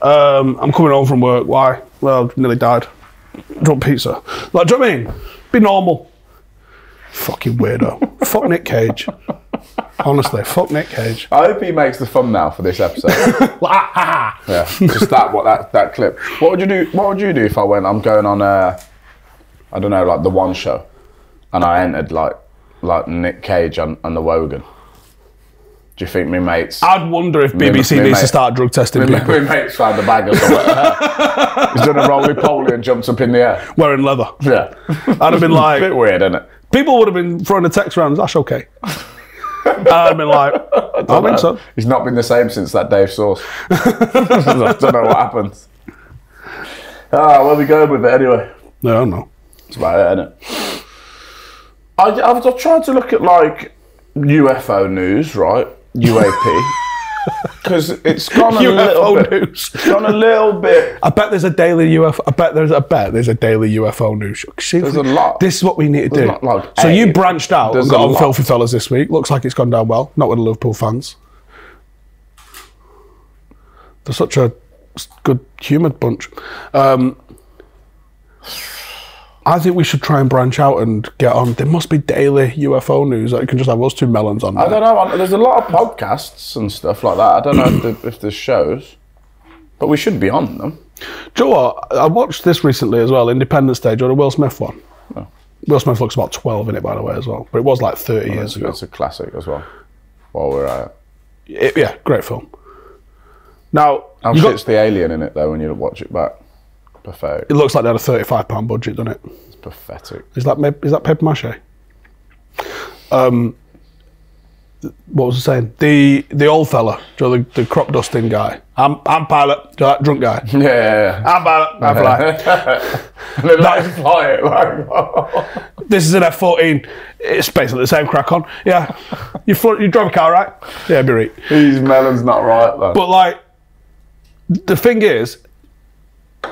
um, I'm coming home from work. Why? Well, nearly died. Drunk pizza. Like, do you know what I mean? Be normal. Fucking weirdo. fuck Nick Cage. Honestly, fuck Nick Cage. I hope he makes the thumbnail for this episode. yeah, just that what that that clip. What would you do? What would you do if I went? I'm going on uh, I don't know, like the One Show, and I entered like like Nick Cage on, on the Wogan. Do you think me mates? I'd wonder if BBC me needs to start drug testing me, people me mates found the bag or something. He's done a roly poly and jumps up in the air. wearing leather. Yeah, I'd have been like, a bit weird, isn't it? people would have been throwing the text around, that's okay. I'd have been like, I don't think so. He's not been the same since that Dave Sauce. I don't know what happens. Ah, where we going with it anyway? No, I don't know. That's about it, isn't it? I, I've, I've tried to look at like UFO news, right? UAP. Because it's gone a little UFO bit. news. It's gone a little bit. I bet there's a daily UFO. I bet there's. I bet there's a daily UFO news. See There's we- a lot. This is what we need to There's do. like so a- you branched out there's and got a on lot. Filthy Fellas this week. Looks like it's gone down well. Not with the Liverpool fans. They're such a good humoured bunch. Um, I think we should try and branch out and get on. There must be daily UFO news that you can just have us two melons on. I don't know. There's a lot of podcasts and stuff like that. I don't know if, the, if there's shows, but we should be on them. Do you know what? I watched this recently as well, Independence Day. Do you know the Will Smith one? Will Smith looks about 12 in it, by the way, as well. But it was like 30 years It's, ago. it's a classic as well. While we're at it. It- yeah, great film. Now, How you got- the alien in it though when you watch it back? Pathetic. it looks like they had a £35 budget, doesn't it? It's pathetic. Is that, is that paper mache? Um, what was I saying? The the old fella, you know, the, the crop dusting guy. I'm, I'm pilot, you know that drunk guy. Yeah, yeah, I'm pilot, I fly. yeah. and then let fly it like. this is an F14. It's basically the same crack on. Yeah. You, fl- you drive a car, right? Yeah, be right. These melons not right though. But like, the thing is,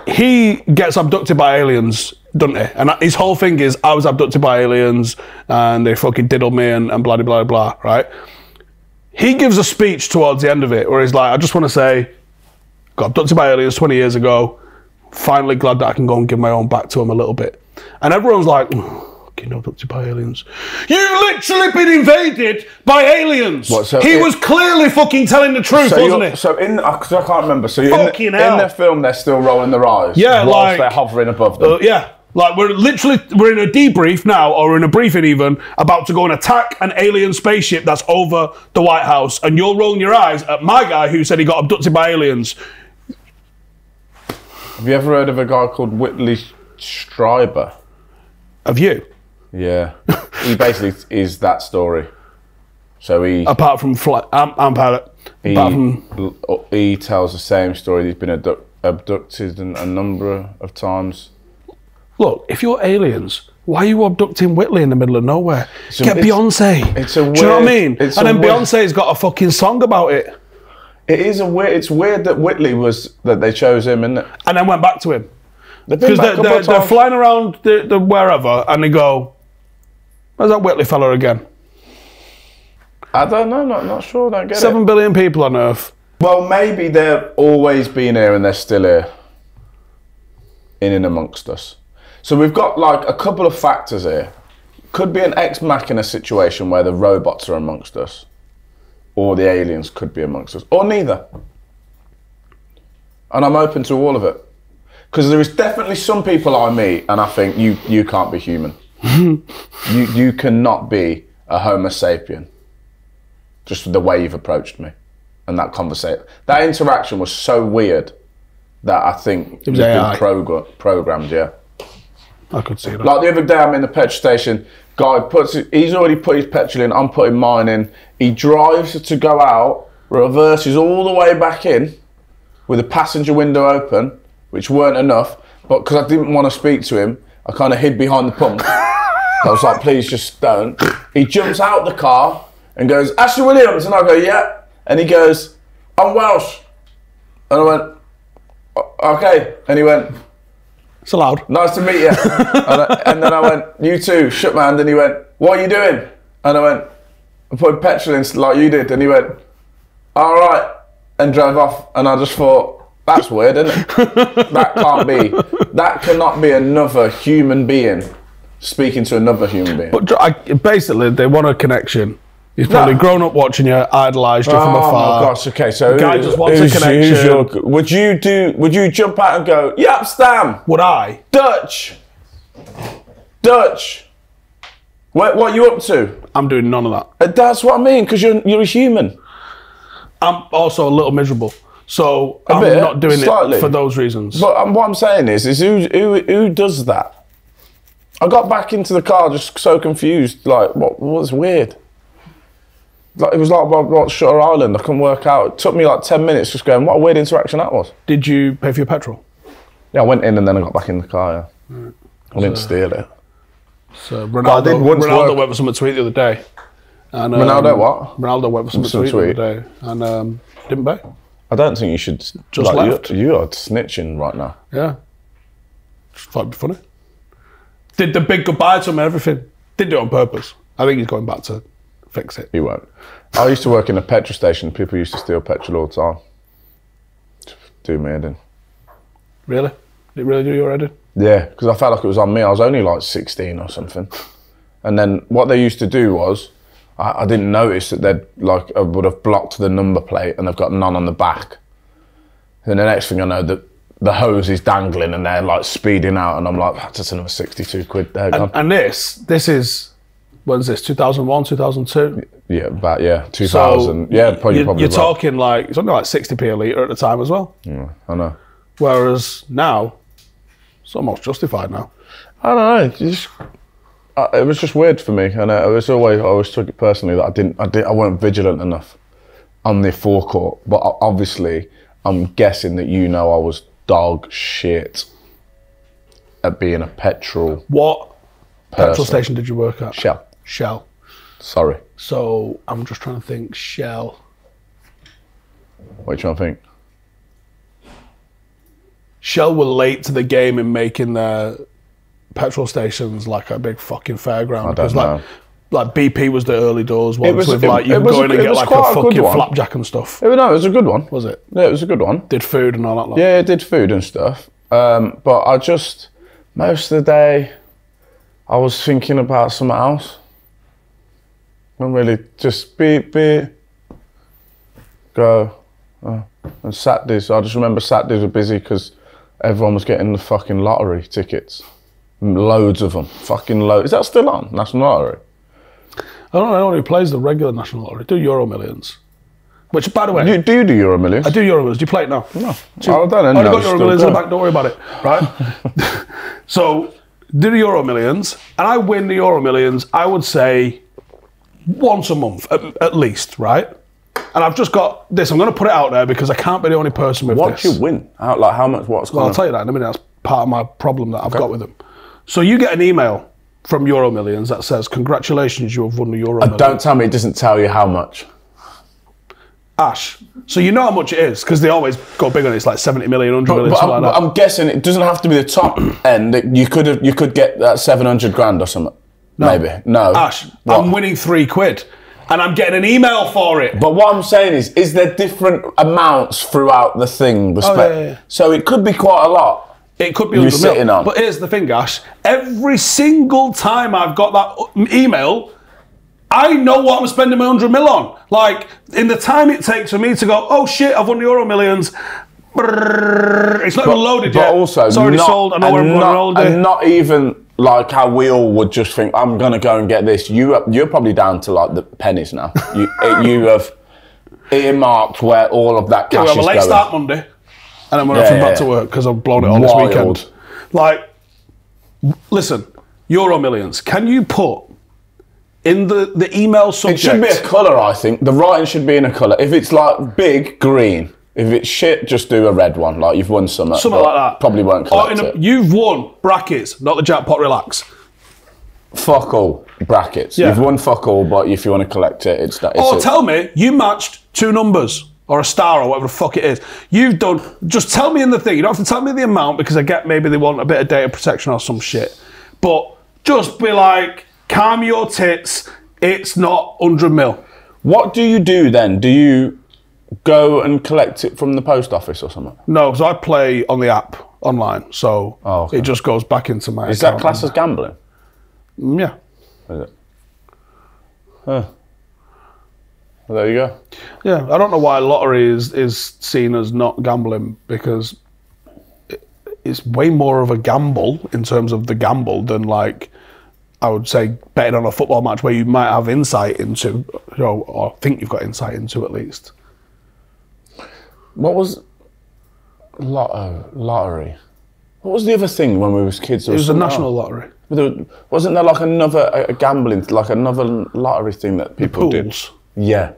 he gets abducted by aliens, doesn't he? And his whole thing is, I was abducted by aliens, and they fucking diddled me, and, and blah blah blah. Right? He gives a speech towards the end of it where he's like, I just want to say, got abducted by aliens 20 years ago. Finally, glad that I can go and give my own back to him a little bit. And everyone's like, "Oh, getting abducted by aliens. You've literally been invaded by aliens. What, so he it- was clearly fucking telling the truth, So, wasn't you're- so in because I can't remember. So in, the, in the film, they're still rolling their eyes. Yeah, whilst like- they're hovering above them. Uh, yeah. Like we're literally we're in a debrief now, or in a briefing even, about to go and attack an alien spaceship that's over the White House, and you're rolling your eyes at my guy who said he got abducted by aliens. Have you ever heard of a guy called Whitley Strieber? Have you? Yeah, he basically is that story. So he Apart from flight, I'm, I'm pilot. he, from uh, he tells the same story. He's been abduct, abducted a number of times. look, if you're aliens, why are you abducting Whitley in the middle of nowhere? Get Beyonce. it's a Do you know what I mean? it's and then weird- Beyonce's got a fucking song about it, It is a weird. It's weird that Whitley was that they chose him, isn't it? and then went back to him. Because they're, they're, they're flying around the, the wherever, and they go, "Where's that Whitley fella again?" I don't know. Not not sure. Don't get it. Seven billion people on Earth. Well, maybe they've always been here and they're still here, in and amongst us. So we've got like a couple of factors here. Could be an ex machina situation where the robots are amongst us, or the aliens could be amongst us, or neither. And I'm open to all of it. Because there is definitely some people I meet and I think you, you can't be human. You, you cannot be a Homo sapien. Just the way you've approached me and that conversation. That interaction was so weird that I think it was been prog- programmed. Yeah. I could see that. Like the other day, I'm in the petrol station. Guy puts, he's already put his petrol in. I'm putting mine in. He drives to go out, reverses all the way back in, with the passenger window open, which weren't enough. But because I didn't want to speak to him, I kind of hid behind the pump. I was like, please just don't. He jumps out the car and goes, Ashley Williams, and I go, yeah. And he goes, I'm Welsh. And I went, okay. And he went, it's allowed. nice to meet you. and, I, and then I went, you too, shook my hand, and he went, what are you doing? And I went, I'm putting petrol in like you did. And he went, all right, and drove off. And I just thought, that's weird, isn't it? that can't be, that cannot be another human being speaking to another human being. But I, basically, they want a connection. He's probably No. grown up watching you, idolised you from Oh afar. my gosh! Okay, so guy just wants a connection. your- would you do? Would you jump out and go, "Yep, Stam, Would I? Dutch, Dutch"? What, what are you up to? I'm doing none of that. Uh, That's what I mean, because you're you're a human. I'm also a little miserable. So I'm bit, not doing slightly. it for those reasons. But um, what I'm saying is, is who who who does that? I got back into the car just so confused. Like, what was weird? Like it was like what, what Shutter Island. I couldn't work out. It took me like ten minutes just going. What a weird interaction that was. Did you pay for your petrol? Yeah, I went in and then I got back in the car. Yeah. I didn't steal it. So Ronaldo, I did once Ronaldo work- went for something sweet the other day. And, um, Ronaldo what? Ronaldo went for something Some sweet, sweet. the other day and um, didn't pay. I don't think you should. Just like, left. You, you are snitching right now. Yeah. Just thought it'd be funny. Did the big goodbye to him and everything. Do it on purpose. I think he's going back to fix it. He won't. I used to work in a petrol station. People used to steal petrol all the time. Do me in. Really? Did it really do your head in? Yeah, because I felt like it was on me. I was only like 16 or something. And then what they used to do was, I, I didn't notice that they'd like I would have blocked the number plate and they've got none on the back. And the next thing I know, that the hose is dangling and they're like speeding out, and I'm like, that's just another 62 quid there gone. And this, this is, when's this, 2001, 2002? yeah, about yeah, 2000. yeah, probably you're, probably. you're right. talking like, it's only like 60p a litre at the time as well. Yeah, I know. Whereas now, it's almost justified now. I don't know. it Just, uh, it was just weird for me, and uh, it was always I always took it personally that I didn't, I didn't, I weren't vigilant enough on the forecourt. But obviously, I'm guessing that you know I was dog shit at being a petrol What petrol station did you work at? Shell. Shell. Sorry, So I'm just trying to think. Shell. what are you trying to think? Shell were late to the game in making their petrol stations like a big fucking fairground. I don't because like, know. Like BP was the early doors ones was- with it- like you it was go in and get like a a fucking one. flapjack and stuff. Yeah, no, it was a good one. Was it? Yeah, it was a good one. Did food and all that. Lot. Yeah, it did food and stuff. Um, but I just most of the day I was thinking about something else. And really just be be go. Uh, and Saturdays, I just remember Saturdays were busy because everyone was getting the fucking lottery tickets. Loads of them. Fucking loads. Is that still on? National Lottery? I don't know anyone who plays the regular national lottery. Do Euro Millions. Which, by the way, You do you do Euro Millions? I do Euro Millions. Do you play it now? No. I I don't know. no, got Euro Millions in the bank. Don't worry about it. Right. so, do the Euro Millions, and I win the Euro Millions. I would say once a month at, at least, right? And I've just got this. I'm going to put it out there because I can't be the only person with What this. do you win? How, like how much? What's Well, I'll tell you that in a minute. That's part of my problem that I've got with them. So you get an email from Euro Millions that says, "Congratulations, you have won the Euro Millions." Don't tell me it doesn't tell you how much. Ash. So you know how much it is because they always go big on it. It's like 70 million, 100 million, But something I'm, like that. I'm guessing it doesn't have to be the top end. You could have, you could get that seven hundred grand or something. Maybe no. Ash, What? I'm winning three quid, and I'm getting an email for it. But what I'm saying is, is there different amounts throughout the thing? The oh, spec- Oh, yeah, yeah. So it could be quite a lot. It could be You're 100 mil. sitting on. But here's the thing, Ash. Every single time I've got that email, I know what I'm spending my 100 mil on. Like, in the time it takes for me to go, oh shit, I've won the Euro Millions. It's not even loaded But yet. also, it's already not, sold. I know where I'm and going not, and not even like how we all would just think, I'm going to go and get this. You, you're probably down to like the pennies now. You, you have earmarked where all of that cash we have a is late start Monday. And then when Yeah, I have yeah, back to work because I've blown it all this Wild. weekend. Like, listen, Euro Millions. Can you put in the the email subject? It should be a colour, I think. The writing should be in a colour. If it's like big, green. If it's shit, just do a red one. Like you've won something. something like that. Probably won't Or collect in a, it. You've won brackets, not the jackpot. Relax. Fuck all brackets. Yeah. You've won fuck all, but if you want to collect it, it's that. It's Or tell me you matched two numbers or a star or whatever the fuck it is. You've done. Just tell me in the thing. You don't have to tell me the amount because I get maybe they want a bit of data protection or some shit. But just be like, calm your tits. It's not hundred mil. What do you do then? Do you go and collect it from the post office or something? No, because I play on the app online, so Oh, okay. it just goes back into my. Is that class as gambling? Mm, yeah. Is it? Huh. Well, there you go. Yeah, I don't know why lottery is, is seen as not gambling because it, it's way more of a gamble in terms of the gamble than like I would say betting on a football match where you might have insight into, you know, or think you've got insight into at least. What was lotto, lottery? What was the other thing when we was kids? There It was a national lottery. There- wasn't there like another a, gambling, like another lottery thing that people did? Yeah.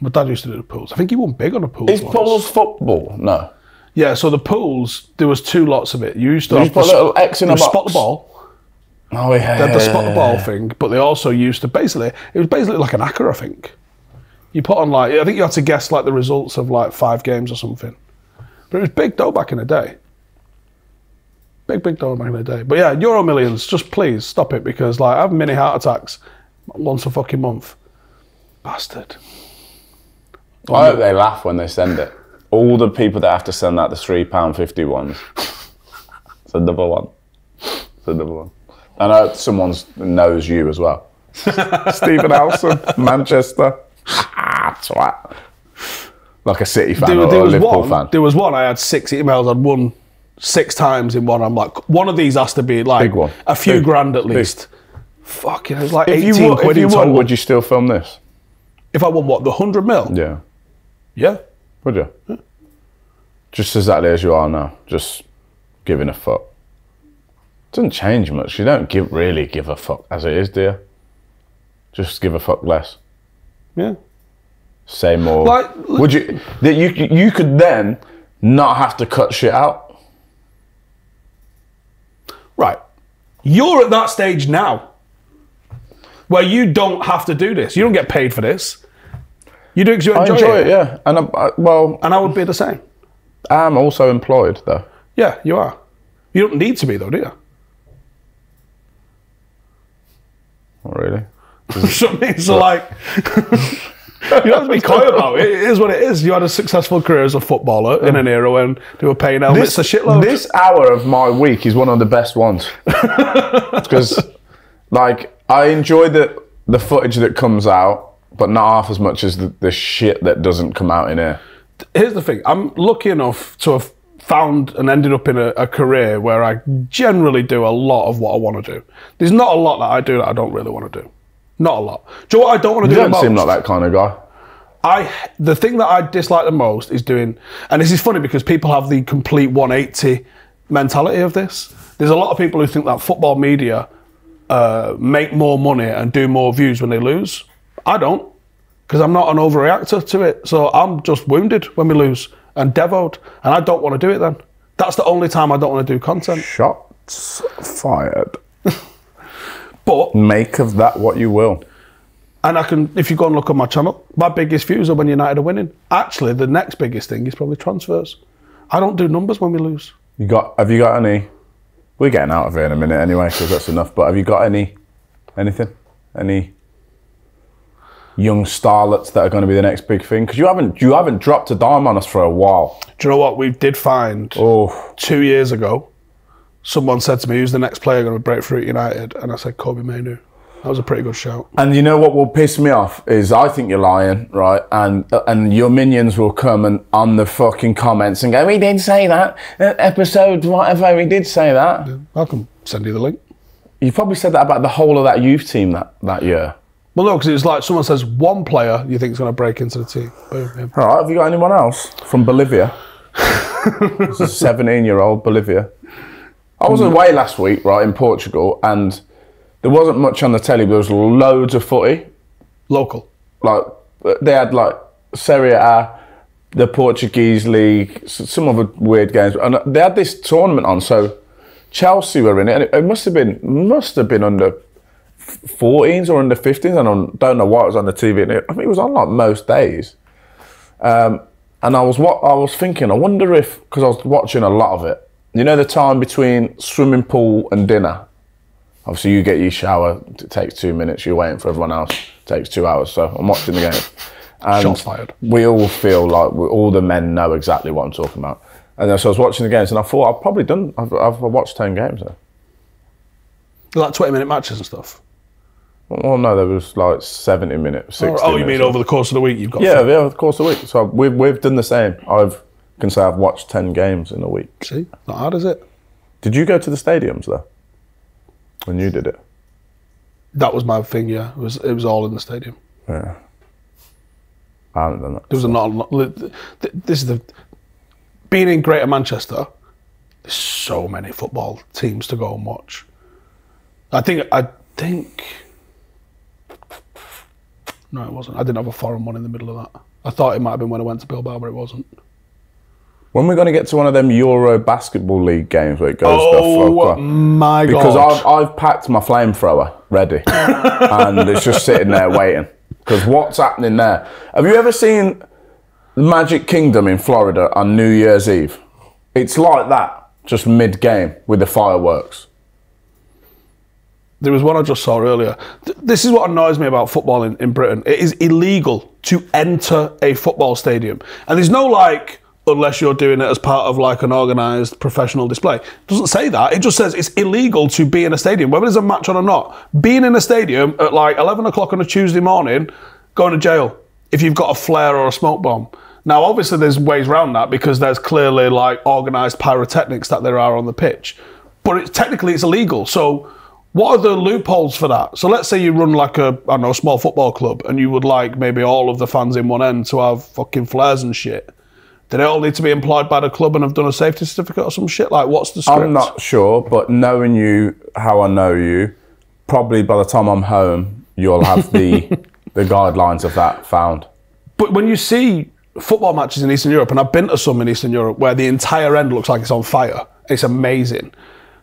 My dad used to do the pools. I think he won big on the pools. Is once. pools football? No. Yeah, so the pools, there was two lots of it. You used to have put a little X in a spot the ball. Oh yeah. They had the spot the ball thing, but they also used to basically it was basically like an acca, I think. You put on like I think you had to guess like the results of like five games or something. But it was big dough back in the day. Big big dough back in the day. But yeah, Euro Millions, just please stop it because like I have mini heart attacks once a fucking month. Bastard. I hope they laugh when they send it. All the people that have to send out the three pound fifty ones. It's a double one. It's a double one. I know someone knows you as well. Stephen Howson, Manchester. Ah, twat. Like a City fan There, or there a was Liverpool one. fan. There was one. I had six emails. I'd won six times in one. I'm like, one of these has to be like a few Big. grand at least. Fucking, it was like If eighteen you, won, quid if you won, would you still film this? If I won what the hundred mil? Yeah. Yeah. Would you? Just exactly as you are now. Just giving a fuck. Doesn't change much. You don't give really give a fuck as it is, dear. Just give a fuck less. Yeah. Say more. Like- would you? That you you could then not have to cut shit out. Right. You're at that stage now where you don't have to do this. You don't get paid for this. You do because you I enjoy, enjoy it. it, yeah. And I, I, well, And I would be the same. I'm also employed though. Yeah, you are. You don't need to be though, do you? Not really. so, I so like, you don't have to be coy about it. It is what it is. You had a successful career as a footballer in an era when they were paying helmets a shitload. This hour of my week is one of the best ones because, like, I enjoy the the footage that comes out, but not half as much as the, the shit that doesn't come out in here. Here's the thing. I'm lucky enough to have found and ended up in a, a career where I generally do a lot of what I want to do. There's not a lot that I do that I don't really want to do. Not a lot. Do you know what I don't want to do. You do don't the seem like that kind of guy. I the thing that I dislike the most is doing, and this is funny because people have the complete 180 mentality of this. There's a lot of people who think that football media uh, make more money and do more views when they lose. I don't, because I'm not an overreactor to it. So I'm just wounded when we lose and devoed, and I don't want to do it. Then that's the only time I don't want to do content. Shots fired. But Make of that what you will. And I can, if you go and look on my channel, my biggest views are when United are winning. Actually, the next biggest thing is probably transfers. I don't do numbers when we lose. You got? Have you got any? We're getting out of here in a minute anyway, because that's enough. But have you got any? Anything? Any? Young starlets that are going to be the next big thing? Because you haven't you haven't dropped a dime on us for a while. Do you know what we did find Oh, two years ago? Someone said to me, "Who's the next player going to break through at United?" And I said, "Kobbie Mainoo." That was a pretty good shout. and you know what will piss me off is I think you're lying, right? And and your minions will come and on the fucking comments and go, "We did say that episode whatever. We did say that." I can send you the link. You probably said that about the whole of that youth team that that year. Well, no, because it's like someone says one player you think is going to break into the team. Boom. yeah. All right, have you got anyone else from Bolivia? 17-year-old Bolivia. I was away last week, right, in Portugal, and there wasn't much on the telly. But there was loads of footy. Local. Like they had like Serie A, the Portuguese league, some other weird games, and they had this tournament on. So Chelsea were in it, and it must have been must have been under 14s or under 15s. and I don't, know why it was on the TV. And it, I think it was on like most days. Um, and I was what I was thinking. I wonder if because I was watching a lot of it. You know the time between swimming pool and dinner. Obviously, you get your shower. It takes two minutes. You're waiting for everyone else. It takes two hours. So I'm watching the game. And Shots fired. We all feel like we, all the men know exactly what I'm talking about. And so I was watching the games, and I thought I've probably done. I've, I've watched ten games. Though. Like 20 minute matches and stuff. Well, no, there was like 70 minutes. 60 Oh, you mean over the course of the week you've got Yeah, yeah, of course a week. So we've we've done the same. I've can say I've watched ten games in a week. See? Not hard, is it? Did you go to the stadiums though? When you did it? That was my thing, yeah. It was, it was all in the stadium. Yeah. I haven't done that. There was a not. th- This is the being in Greater Manchester. There's so many football teams to go and watch. I think. I think. No, it wasn't. I didn't have a foreign one in the middle of that. I thought it might have been when I went to Bilbao, but it wasn't. When we're going to get to one of them Euro basketball league games where it goes Oh the fuck up. my god! Because I've, I've packed my flamethrower ready and it's just sitting there waiting. Because what's happening there? Have you ever seen the Magic Kingdom in Florida on New Year's Eve? It's like that, just mid game with the fireworks. There was one I just saw earlier. Th- This is what annoys me about football in, in Britain. It is illegal to enter a football stadium. And there's no like, unless you're doing it as part of like an organised professional display. It doesn't say that. It just says it's illegal to be in a stadium, whether there's a match on or not. Being in a stadium at like 11 o'clock on a Tuesday morning, going to jail if you've got a flare or a smoke bomb. Now, obviously, there's ways around that because there's clearly like organised pyrotechnics that there are on the pitch. But it's, technically, it's illegal. So, what are the loopholes for that? So, let's say you run like a I don't know a small football club, and you would like maybe all of the fans in one end to have fucking flares and shit. Do they all need to be employed by the club and have done a safety certificate or some shit? Like, what's the script? I'm not sure, but knowing you, how I know you, probably by the time I'm home, you'll have the the guidelines of that found. But when you see football matches in Eastern Europe, and I've been to some in Eastern Europe where the entire end looks like it's on fire, it's amazing.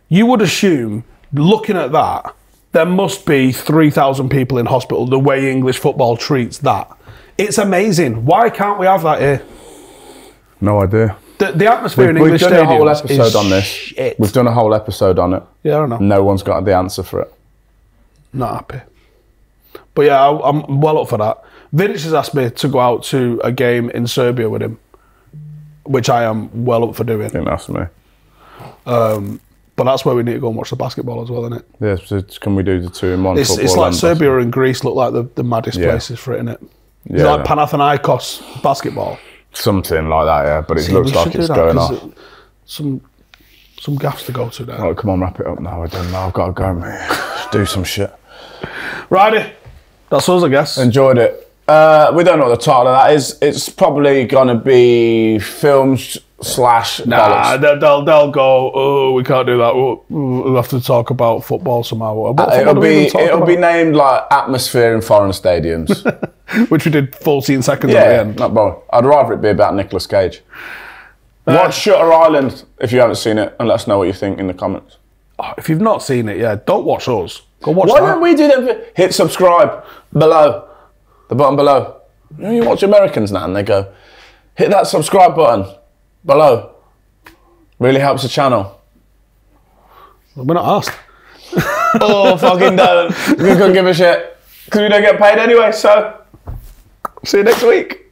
You would assume, looking at that, there must be 3,000 people in hospital the way English football treats that. It's amazing. Why can't we have that here? No idea. The, the atmosphere in We've English done a whole episode is on this. shit. We've done a whole episode on it. Yeah, I don't know. No one's got the answer for it. Not happy. But yeah, I, I'm well up for that. Vidic has asked me to go out to a game in Serbia with him, which I am well up for doing. Think that's me. Um, But that's where we need to go and watch the basketball as well, isn't it? Yeah, so can we do the two in one? It's, it's like and Serbia and Greece look like the, the maddest Yeah. places for it, isn't it? It's Yeah, like Panathinaikos basketball. Something like that, yeah. But it See, looks like it's going off. it- Some some gaffs to go to there. Right, come on, wrap it up now. I don't know. I've got to go, mate. Do some shit. Righty. That's us, I guess. Enjoyed it. Uh, we don't know what the title of that is. It's probably going to be films slash Nah, they'll, they'll, they'll go, oh, we can't do that. We'll, we'll have to talk about football somehow. Uh, It'll be it'll be named like atmosphere in foreign stadiums. Which we did 14 seconds at the yeah, end. not bad. I'd rather it be about Nicolas Cage. Uh, Watch Shutter Island if you haven't seen it, and let us know what you think in the comments. Oh, If you've not seen it, yeah, don't watch us. Go watch it. Why that. don't we do that? Hit subscribe below, the button below. You, know, you watch Americans now, and they go, hit that subscribe button below. Really helps the channel. We're not asked. Oh, fucking don't. We couldn't give a shit because we don't get paid anyway. So, see you next week.